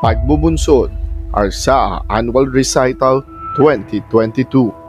Pagbubunsod, Arsa Annual Recital 2022.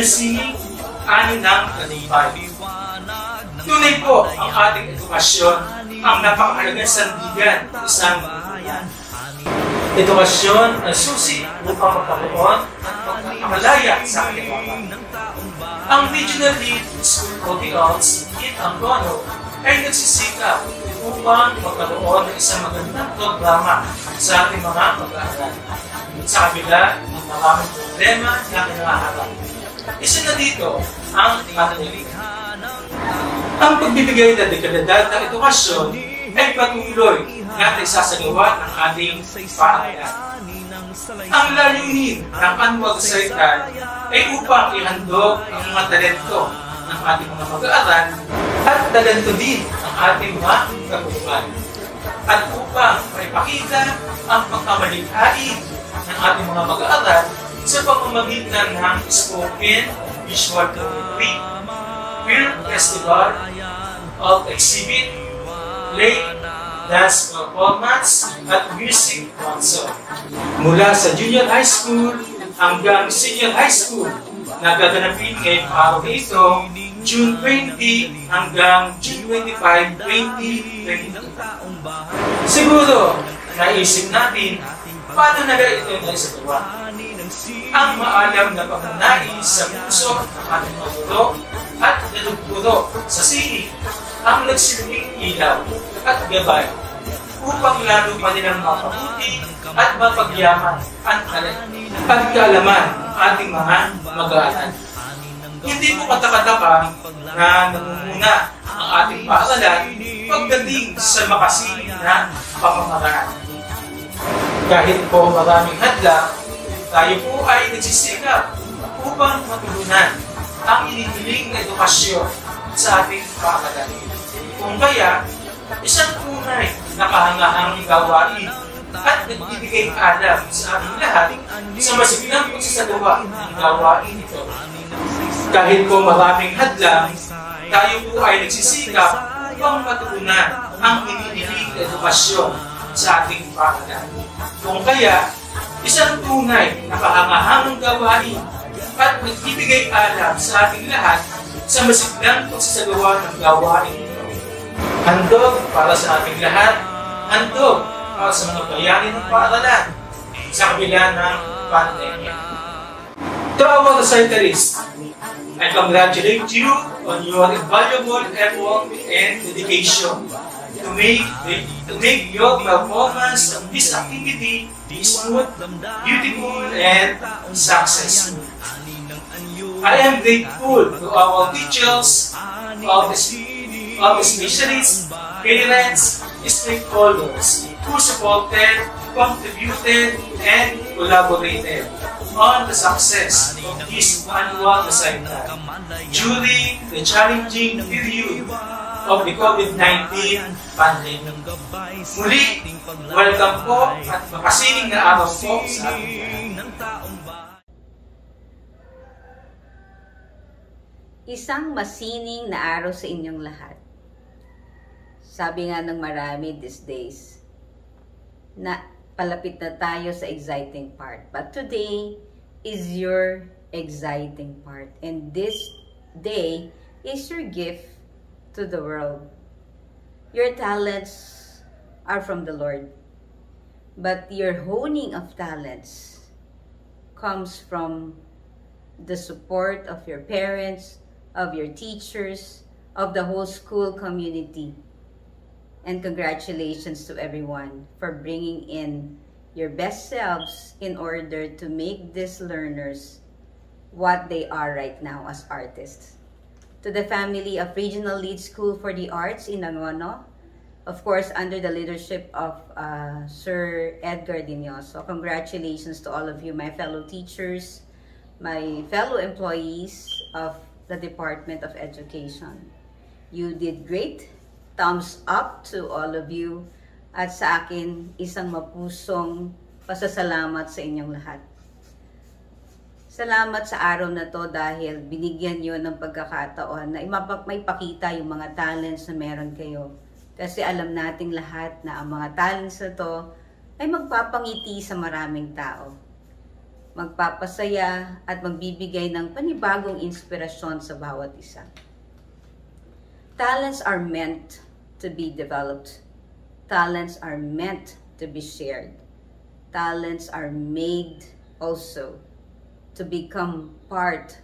Amin na sining, amin ng katimpay. Tunay po ang ating edukasyon ang napakahalagang sandigan ng isang bayan. Edukasyon ang susi upang magkaroon at magkakamalaya sa mga Ang Regional Lead School OTLs in Angono ay nagsisikap upang magkaroon ng isang magandang programa sa ating mga mag-aaral. Sa kabila ng maraming problema na kinakaharap. Isa na dito ang pananalihan. Ang pagbibigay ng dekalidad ng edukasyon ay patuloy natin sasagawa ng ating paaralan. Ang layunin ng annual recital ay upang ihandog ang mga talento ng ating mga mag-aaral at talento din ng ating mga kagutuan. At upang maipakita ang pagkamalikhain ng ating mga mag-aaral sa pamamagitan ng spoken visual poetry, film festival, of exhibit, play, dance performance, at music concert. Mula sa junior high school hanggang senior high school, nagaganapin ngayong araw na ito, June 20 hanggang June 25, 2022. Siguro, naisip natin, paano na ito na sa? Ang maalam na pangunais sa puso ng ating at nalugpuro sa sining ang nagsilbing ilaw at gabay upang lalo pa nilang mapabuti at mapagyaman at kaalaman ng ating mga mag-aaral. Hindi po katakataka na namumuna ang ating paaralan pagdating sa makasining na pamamaraan. Kahit po maraming hadlang, tayo po ay nagsisikap upang matulunan ang inihiling na edukasyon sa ating paaralan. Kung kaya, isang tunay na kahangahang gawain at nagbibigay alam sa ating lahat sa masiglang pagsasagawa ng gawain ito. Kahit po maraming hadlang, tayo po ay nagsisikap upang matutunan ang inihiling edukasyon sa ating paaralan. Kung kaya, isang tunay na kahangahangang gawain at nagbibigay alam sa ating lahat sa masiglang pagsasagawa ng gawain ito. Handog para sa ating lahat, handog para sa mga bayani ng paaralan sa kabila ng pandemya. To our recitalists, I congratulate you on your invaluable effort and dedication to make to make your performance of this activity smooth, beautiful, and successful. I am grateful to our teachers, of specialists, parents, stakeholders who supported contributed and collaborated on the success of this annual recital during the challenging period of the COVID-19 pandemic. Muli, welcome po at mapasining na araw po sa ating. Isang masining na araw sa inyong lahat. Sabi nga ng marami these days, na palapit na tayo sa exciting part. But today is your exciting part. And this day is your gift to the world. Your talents are from the Lord. But your honing of talents comes from the support of your parents, of your teachers, of the whole school community. And congratulations to everyone for bringing in your best selves in order to make these learners what they are right now as artists. To the family of Regional Lead School for the Arts in Angono, of course, under the leadership of uh, Sir Edgar Dinoso. Congratulations to all of you, my fellow teachers, my fellow employees of the Department of Education. You did great. Thumbs up to all of you. At sa akin, isang mapusong pasasalamat sa inyong lahat. Salamat sa araw na to dahil binigyan nyo ng pagkakataon na may pakita yung mga talents na meron kayo. Kasi alam nating lahat na ang mga talents na to ay magpapangiti sa maraming tao magpapasaya at magbibigay ng panibagong inspirasyon sa bawat isa. Talents are meant to be developed. Talents are meant to be shared. Talents are made also to become part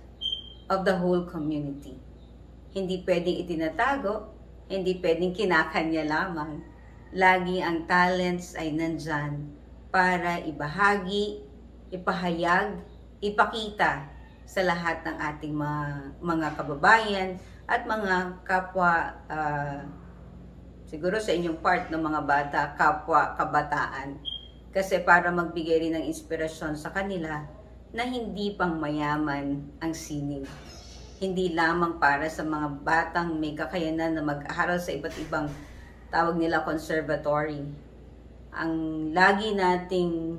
of the whole community. Hindi pwedeng itinatago, hindi pwedeng kinakanya lamang. Lagi ang talents ay nandyan para ibahagi, ipahayag, ipakita sa lahat ng ating mga, mga kababayan at mga kapwa, uh, siguro sa inyong part ng mga bata, kapwa kabataan. Kasi para magbigay rin ng inspirasyon sa kanila na hindi pang mayaman ang sining. Hindi lamang para sa mga batang may kakayanan na mag-aral sa iba't ibang tawag nila conservatory. Ang lagi nating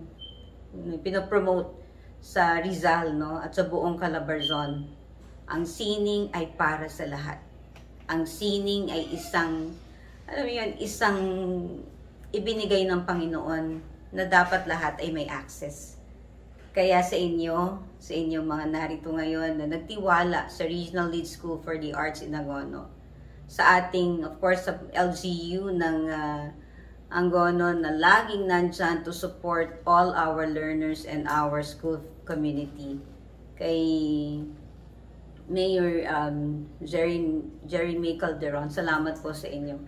pinopromote sa Rizal no, at sa buong Calabarzon. Ang sining ay para sa lahat. Ang sining ay isang, alam mo yun, isang ibinigay ng Panginoon na dapat lahat ay may access. Kaya sa inyo, sa inyong mga narito ngayon na nagtiwala sa Regional Lead School for the Arts in Agono, sa ating, of course, sa LGU ng uh, ang gono na laging nandyan to support all our learners and our school community. Kay Mayor um, Jerry, Jerry May Calderon, salamat po sa inyo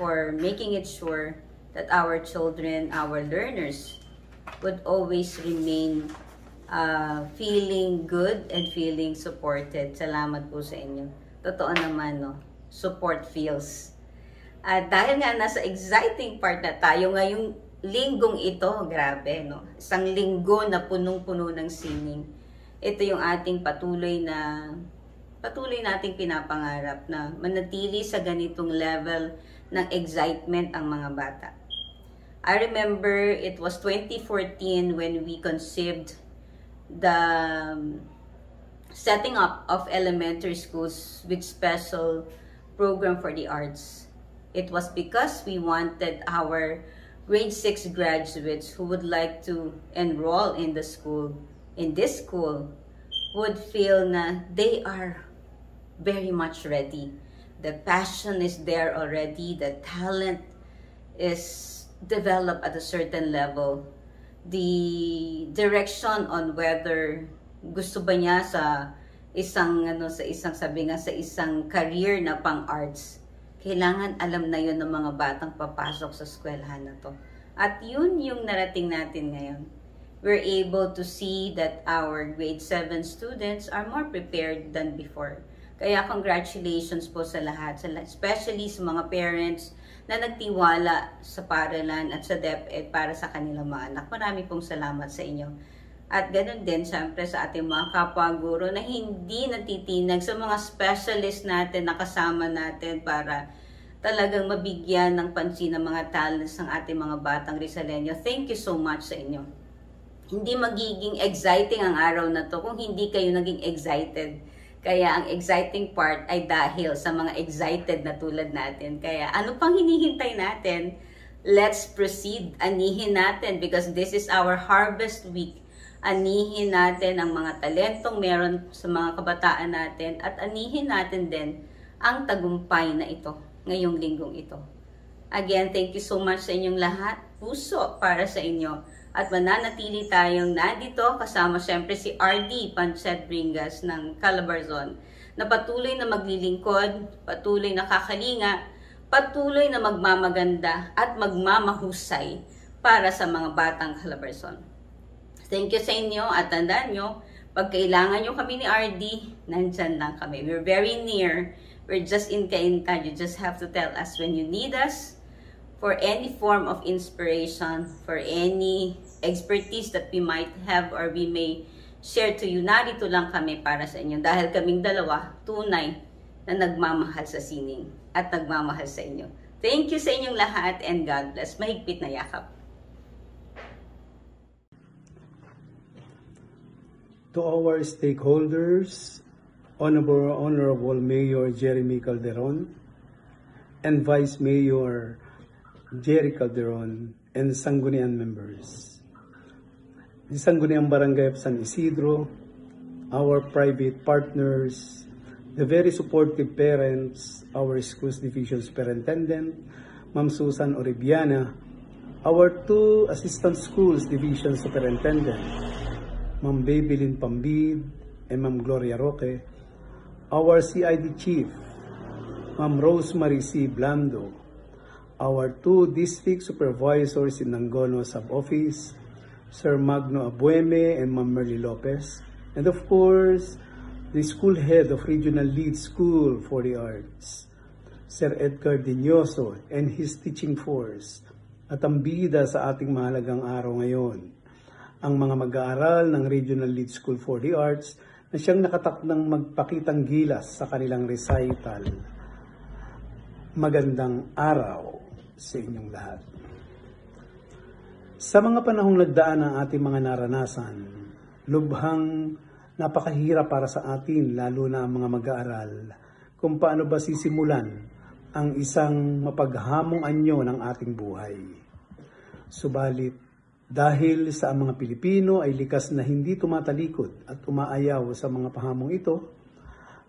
for making it sure that our children, our learners would always remain uh, feeling good and feeling supported. Salamat po sa inyo. Totoo naman, no? Support feels. At dahil nga nasa exciting part na tayo ngayong linggong ito, grabe, no? Isang linggo na punong-puno ng sining. Ito yung ating patuloy na patuloy nating pinapangarap na manatili sa ganitong level ng excitement ang mga bata. I remember it was 2014 when we conceived the um, setting up of elementary schools with special program for the arts. It was because we wanted our grade 6 graduates who would like to enroll in the school, in this school, would feel na they are very much ready. The passion is there already. The talent is developed at a certain level. The direction on whether gusto ba niya sa isang ano sa isang sabi nga sa isang career na pang arts kailangan alam na yon ng mga batang papasok sa eskwelahan na to. At yun yung narating natin ngayon. We're able to see that our grade 7 students are more prepared than before. Kaya congratulations po sa lahat, especially sa mga parents na nagtiwala sa paralan at sa DepEd para sa kanilang mga anak. Marami pong salamat sa inyo. At ganun din, syempre, sa ating mga kapwa guro na hindi natitinag sa mga specialist natin na kasama natin para talagang mabigyan ng pansin ng mga talents ng ating mga batang Rizaleño. Thank you so much sa inyo. Hindi magiging exciting ang araw na to kung hindi kayo naging excited kaya ang exciting part ay dahil sa mga excited na tulad natin. Kaya ano pang hinihintay natin? Let's proceed. Anihin natin because this is our harvest week. Anihin natin ang mga talentong meron sa mga kabataan natin at anihin natin din ang tagumpay na ito ngayong linggong ito. Again, thank you so much sa inyong lahat. Puso para sa inyo at mananatili tayong nandito kasama siyempre si RD Pancet Bringas ng Calabarzon na patuloy na maglilingkod, patuloy na kakalinga, patuloy na magmamaganda at magmamahusay para sa mga batang Calabarzon. Thank you sa inyo at tandaan nyo, pag kailangan nyo kami ni RD, nandyan lang kami. We're very near. We're just in Kainta. You just have to tell us when you need us for any form of inspiration, for any expertise that we might have or we may share to you. Narito lang kami para sa inyo dahil kaming dalawa tunay na nagmamahal sa sining at nagmamahal sa inyo. Thank you sa inyong lahat and God bless. Mahigpit na yakap. To our stakeholders, Honorable, Honorable Mayor Jeremy Calderon and Vice Mayor Jerry Calderon, and Sangguniang members. The Sangguniang Barangay of San Isidro, our private partners, the very supportive parents, our schools division superintendent, Ma'am Susan Oribiana, our two assistant schools division superintendent, Ma'am Babylin Pambid and Ma'am Gloria Roque, our CID chief, Ma'am Rosemary C. Blando, our two district supervisors in Nangono sub-office, Sir Magno Abueme and Ma'am Merly Lopez, and of course, the school head of Regional Lead School for the Arts, Sir Edgar Dinyoso and his teaching force, at ang bida sa ating mahalagang araw ngayon, ang mga mag-aaral ng Regional Lead School for the Arts na siyang nakatakdang magpakitang gilas sa kanilang recital. Magandang araw sa inyong lahat. Sa mga panahong nagdaan ng ating mga naranasan, lubhang napakahirap para sa atin, lalo na ang mga mag-aaral, kung paano ba sisimulan ang isang mapaghamong anyo ng ating buhay. Subalit, dahil sa mga Pilipino ay likas na hindi tumatalikod at umaayaw sa mga pahamong ito,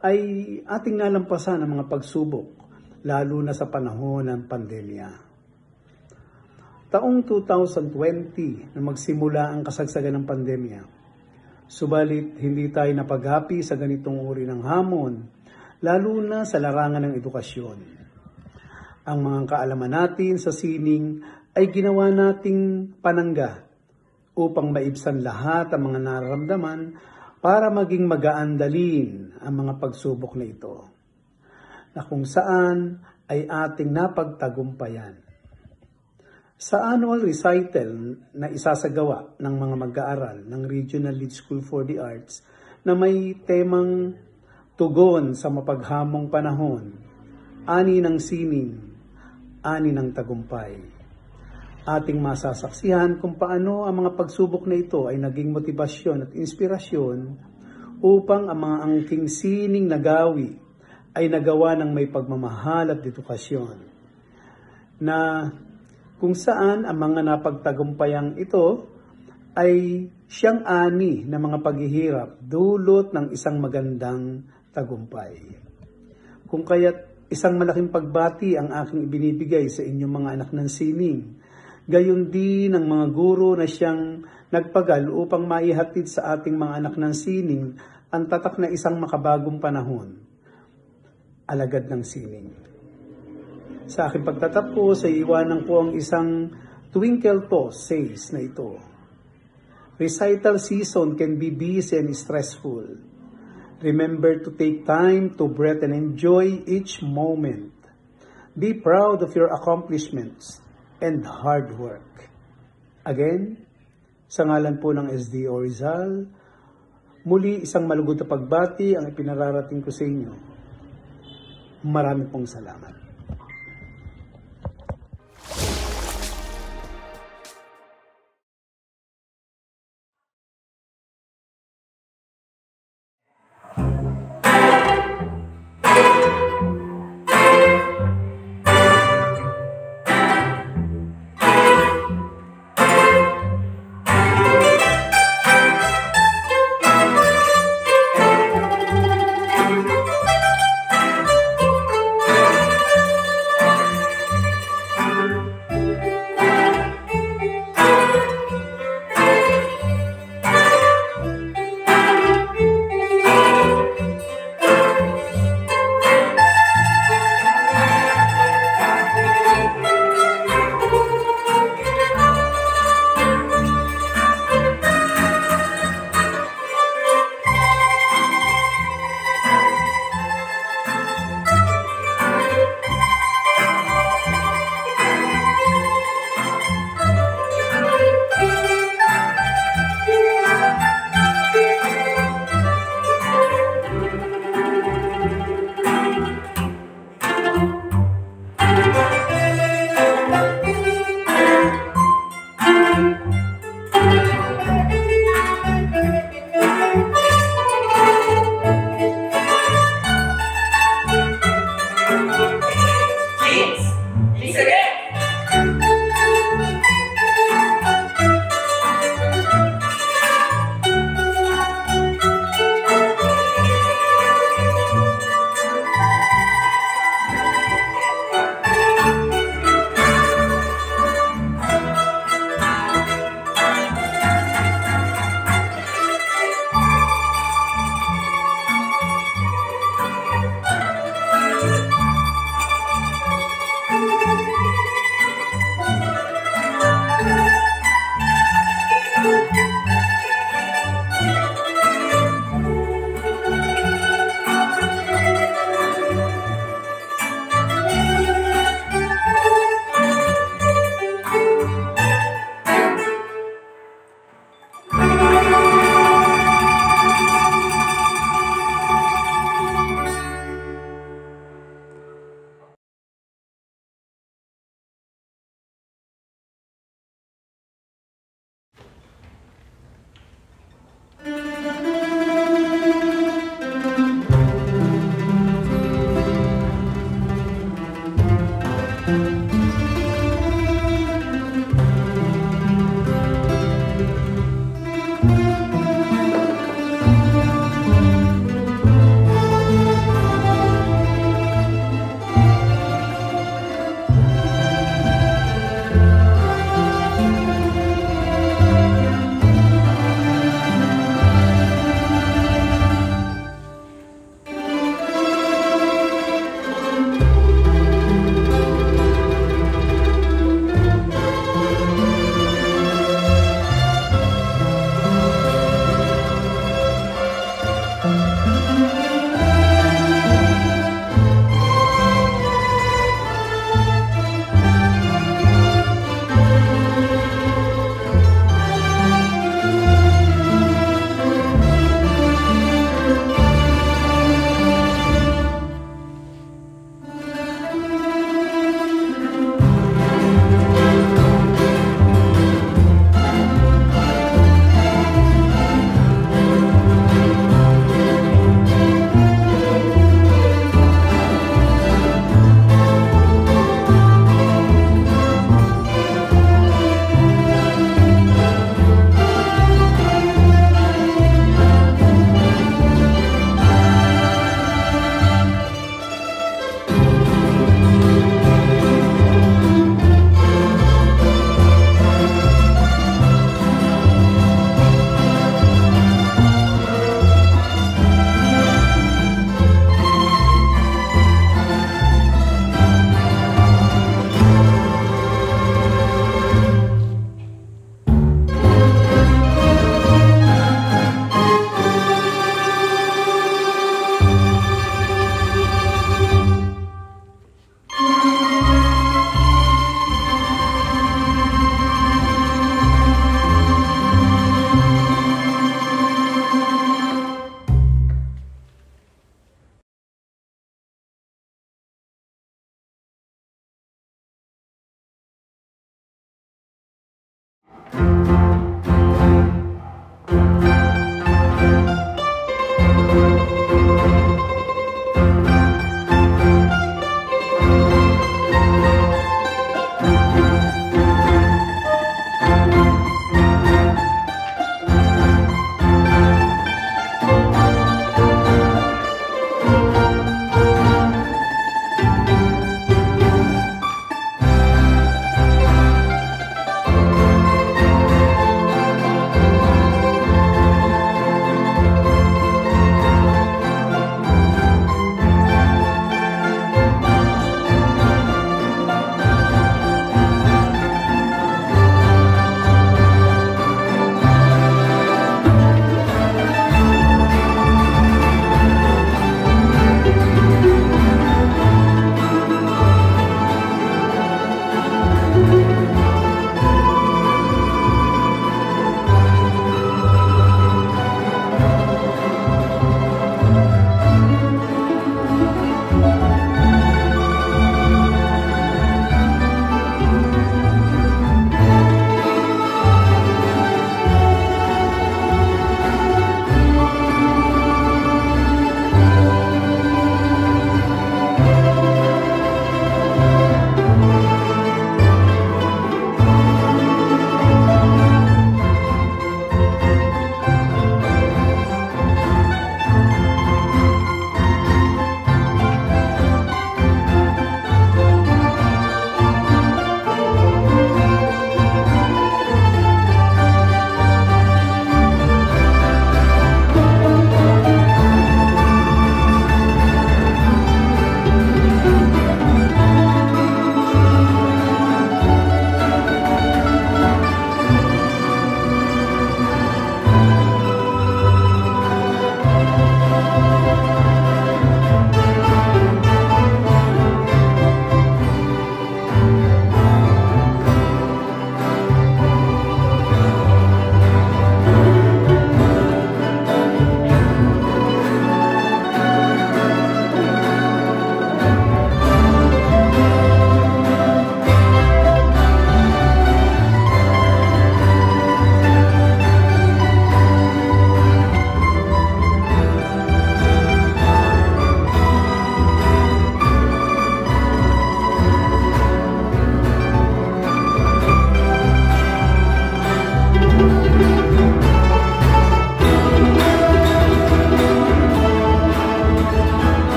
ay ating nalampasan ang mga pagsubok lalo na sa panahon ng pandemya. Taong 2020 na magsimula ang kasagsagan ng pandemya, subalit hindi tayo napaghapi sa ganitong uri ng hamon, lalo na sa larangan ng edukasyon. Ang mga kaalaman natin sa sining ay ginawa nating panangga upang maibsan lahat ang mga nararamdaman para maging magaan-dalin ang mga pagsubok na ito na kung saan ay ating napagtagumpayan. Sa annual recital na isasagawa ng mga mag-aaral ng Regional Lead School for the Arts na may temang tugon sa mapaghamong panahon, ani ng sining, ani ng tagumpay. Ating masasaksihan kung paano ang mga pagsubok na ito ay naging motibasyon at inspirasyon upang ang mga angking sining nagawi ay nagawa ng may pagmamahal at edukasyon na kung saan ang mga napagtagumpayang ito ay siyang ani ng mga paghihirap dulot ng isang magandang tagumpay. Kung kaya't isang malaking pagbati ang aking ibinibigay sa inyong mga anak ng sining, gayon din ang mga guro na siyang nagpagal upang maihatid sa ating mga anak ng sining ang tatak na isang makabagong panahon alagad ng sining. Sa aking pagtatapos ay iwanan ko ang isang twinkle to says na ito. Recital season can be busy and stressful. Remember to take time to breathe and enjoy each moment. Be proud of your accomplishments and hard work. Again, sa ngalan po ng SDO Rizal, muli isang malugod na pagbati ang ipinararating ko sa inyo. Marami pong salamat.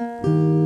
Música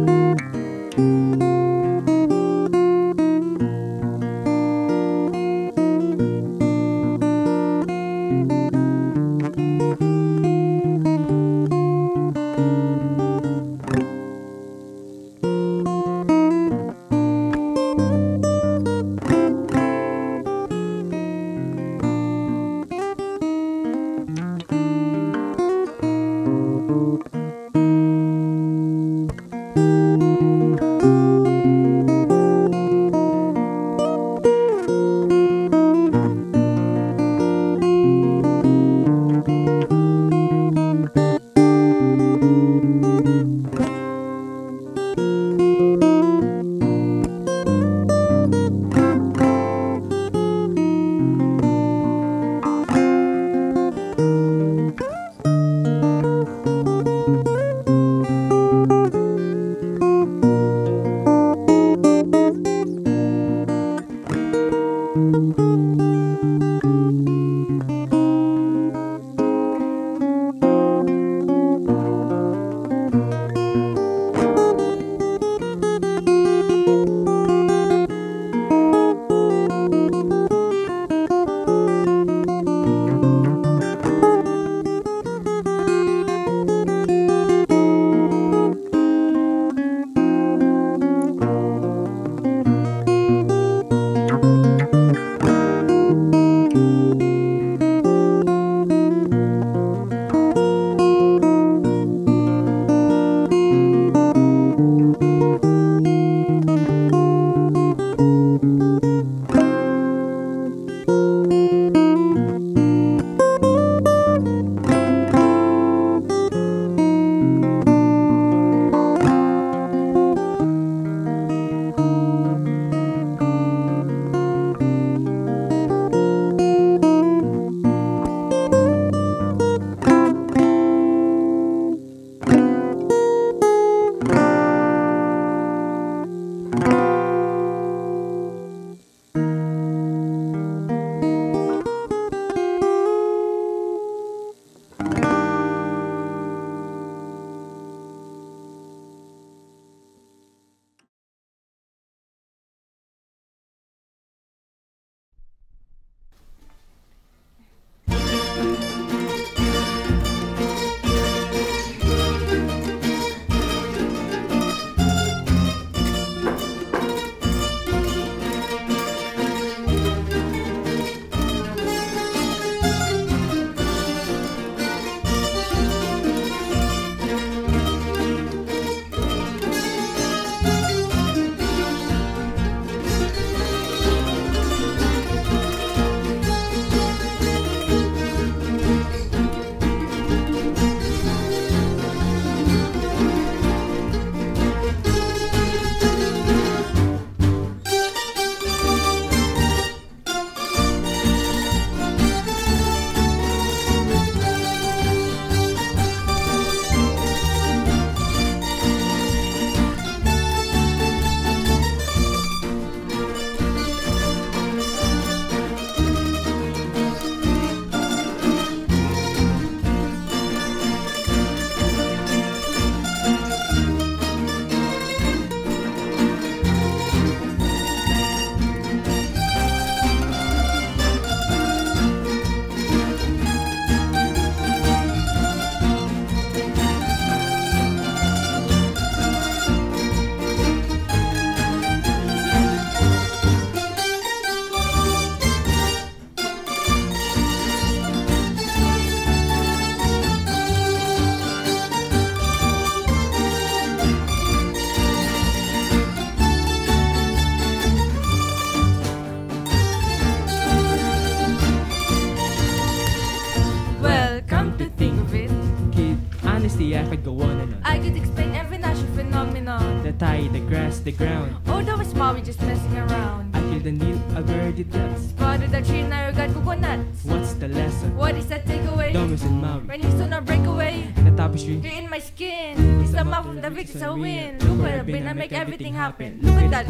everything happened. Look at that